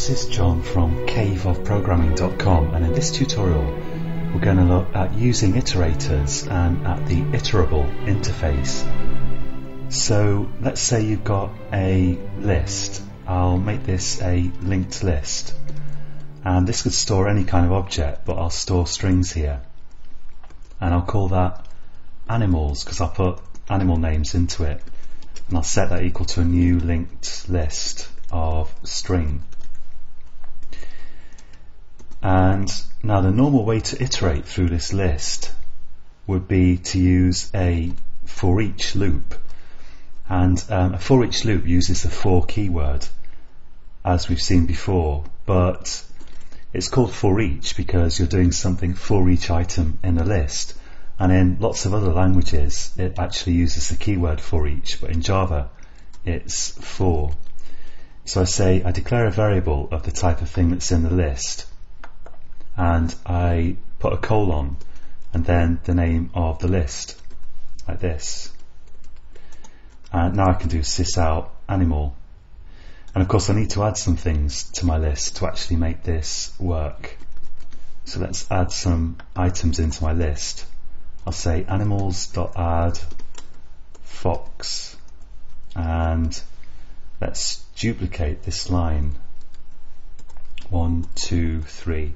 This is John from caveofprogramming.com and in this tutorial we're going to look at using iterators and at the iterable interface. So let's say you've got a list. I'll make this a linked list and this could store any kind of object but I'll store strings here and I'll call that animals because I'll put animal names into it and I'll set that equal to a new linked list of string. And now the normal way to iterate through this list would be to use a for each loop. And um, a for each loop uses the for keyword as we've seen before, but it's called for each because you're doing something for each item in the list. And in lots of other languages, it actually uses the keyword for each, but in Java, it's for. So I say I declare a variable of the type of thing that's in the list and I put a colon and then the name of the list like this. And now I can do sysout animal. And of course I need to add some things to my list to actually make this work. So let's add some items into my list. I'll say animals.add fox and let's duplicate this line one two three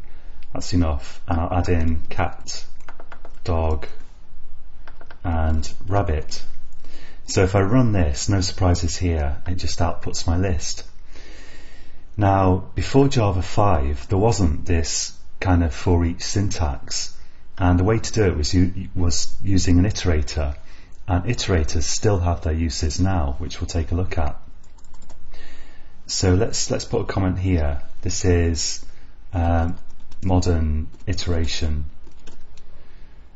that's enough. And I'll add in cat dog and rabbit. So if I run this no surprises here. It just outputs my list. Now before Java 5 there wasn't this kind of for each syntax. And the way to do it was, was using an iterator. And iterators still have their uses now which we'll take a look at. So let's let's put a comment here. This is um, modern iteration,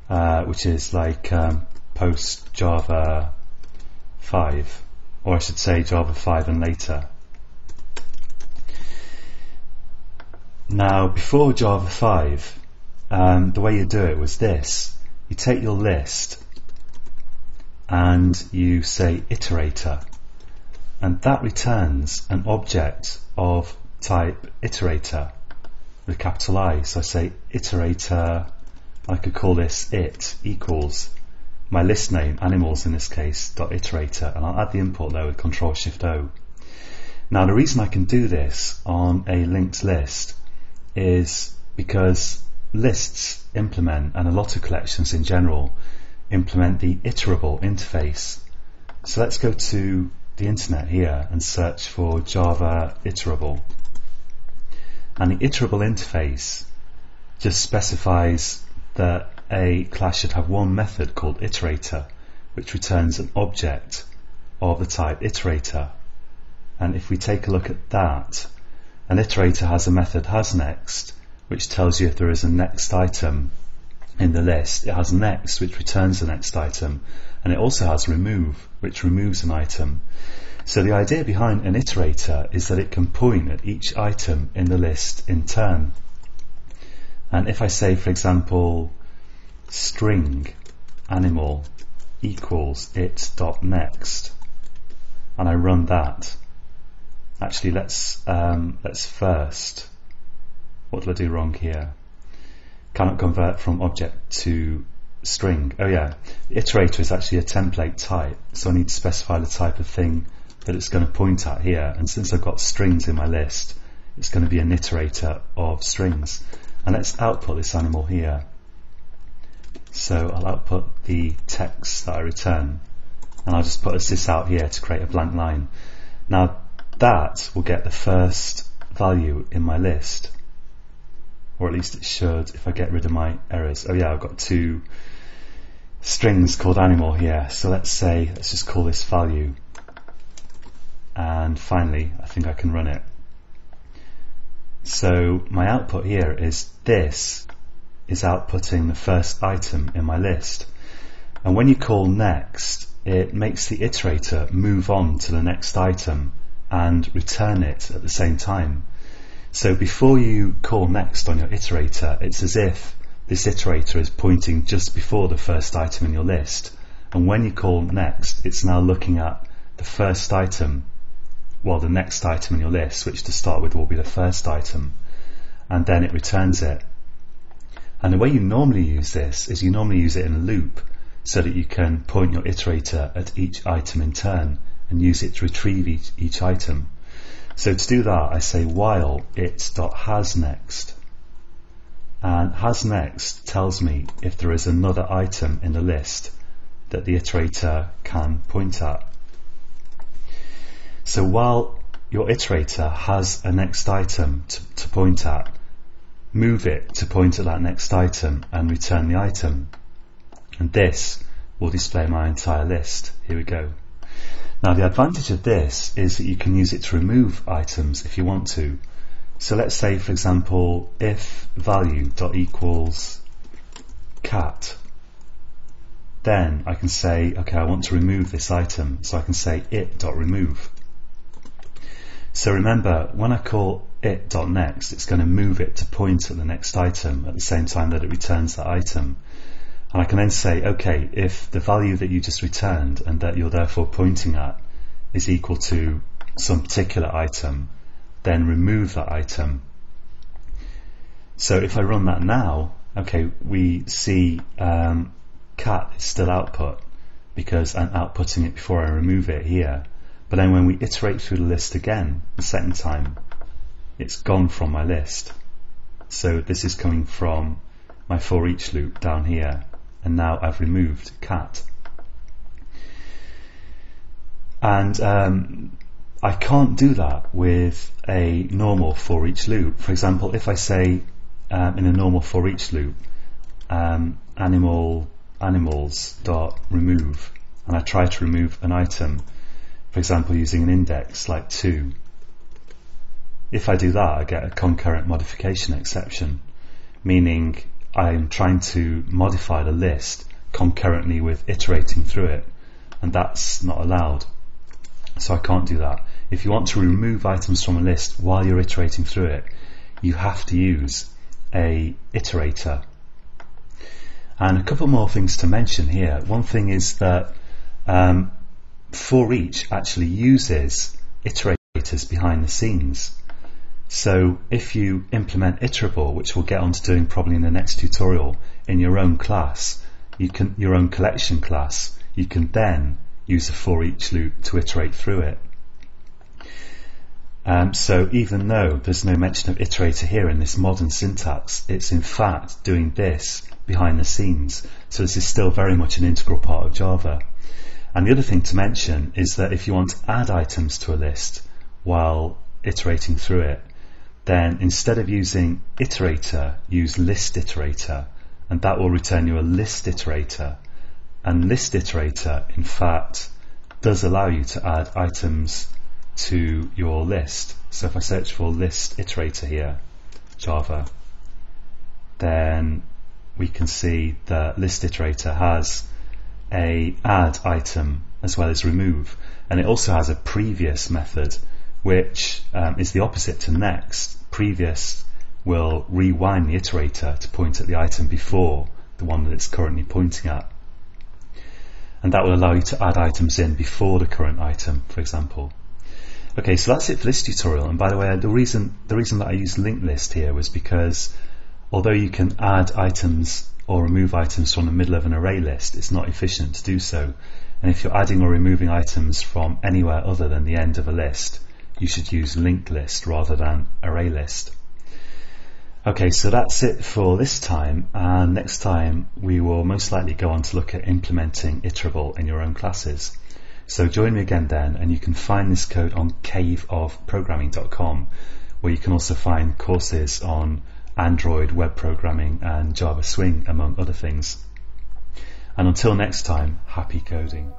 uh, which is like um, post Java 5, or I should say Java 5 and later. Now, before Java 5, um, the way you do it was this. You take your list and you say iterator and that returns an object of type iterator with capital I. So I say iterator, I could call this it equals my list name, animals in this case, dot iterator, and I'll add the import there with Control Shift O. Now the reason I can do this on a linked list is because lists implement, and a lot of collections in general, implement the iterable interface. So let's go to the internet here and search for Java iterable. And the iterable interface just specifies that a class should have one method called iterator, which returns an object of the type iterator. And if we take a look at that, an iterator has a method hasNext, which tells you if there is a next item in the list. It has next, which returns the next item, and it also has remove, which removes an item. So the idea behind an iterator is that it can point at each item in the list in turn. And if I say, for example, string animal equals it dot next, and I run that, actually let's um, let's first. What did I do wrong here? Cannot convert from object to string. Oh yeah, iterator is actually a template type, so I need to specify the type of thing that it's going to point at here. And since I've got strings in my list, it's going to be an iterator of strings. And let's output this animal here. So I'll output the text that I return. And I'll just put a sysout here to create a blank line. Now that will get the first value in my list. Or at least it should if I get rid of my errors. Oh yeah, I've got two strings called animal here. So let's say, let's just call this value and finally I think I can run it. So my output here is this is outputting the first item in my list. And when you call next, it makes the iterator move on to the next item and return it at the same time. So before you call next on your iterator, it's as if this iterator is pointing just before the first item in your list. And when you call next, it's now looking at the first item well, the next item in your list, which to start with will be the first item, and then it returns it. And the way you normally use this is you normally use it in a loop so that you can point your iterator at each item in turn and use it to retrieve each, each item. So to do that, I say while it.hasNext. And hasNext tells me if there is another item in the list that the iterator can point at. So while your iterator has a next item to, to point at, move it to point at that next item and return the item. And this will display my entire list. Here we go. Now the advantage of this is that you can use it to remove items if you want to. So let's say for example if value dot equals cat then I can say okay I want to remove this item so I can say it dot remove so remember when I call it dot next it's going to move it to point at the next item at the same time that it returns that item and I can then say, okay, if the value that you just returned and that you're therefore pointing at is equal to some particular item, then remove that item. So if I run that now, okay, we see um, cat is still output because I'm outputting it before I remove it here. But then when we iterate through the list again, the second time, it's gone from my list. So this is coming from my for each loop down here and now I've removed cat. And um, I can't do that with a normal for each loop. For example, if I say um, in a normal for each loop, um, animal animals dot remove, and I try to remove an item, for example, using an index like two. If I do that, I get a concurrent modification exception, meaning I'm trying to modify the list concurrently with iterating through it and that's not allowed. So I can't do that. If you want to remove items from a list while you're iterating through it you have to use a iterator. And a couple more things to mention here. One thing is that um, for each actually uses iterators behind the scenes so if you implement iterable, which we'll get onto doing probably in the next tutorial, in your own class, you can your own collection class, you can then use a for each loop to iterate through it. Um, so even though there's no mention of iterator here in this modern syntax, it's in fact doing this behind the scenes. So this is still very much an integral part of Java. And the other thing to mention is that if you want to add items to a list while iterating through it, then instead of using iterator, use list iterator, and that will return you a list iterator. And list iterator, in fact, does allow you to add items to your list. So if I search for list iterator here, Java, then we can see that list iterator has a add item as well as remove and it also has a previous method which um, is the opposite to next previous will rewind the iterator to point at the item before the one that it's currently pointing at. And that will allow you to add items in before the current item, for example. Okay, so that's it for this tutorial. And by the way, the reason the reason that I used linked list here was because although you can add items or remove items from the middle of an array list, it's not efficient to do so. And if you're adding or removing items from anywhere other than the end of a list, you should use linked list rather than array list. Okay, so that's it for this time, and next time we will most likely go on to look at implementing iterable in your own classes. So join me again then, and you can find this code on caveofprogramming.com, where you can also find courses on Android web programming and Java Swing, among other things. And until next time, happy coding.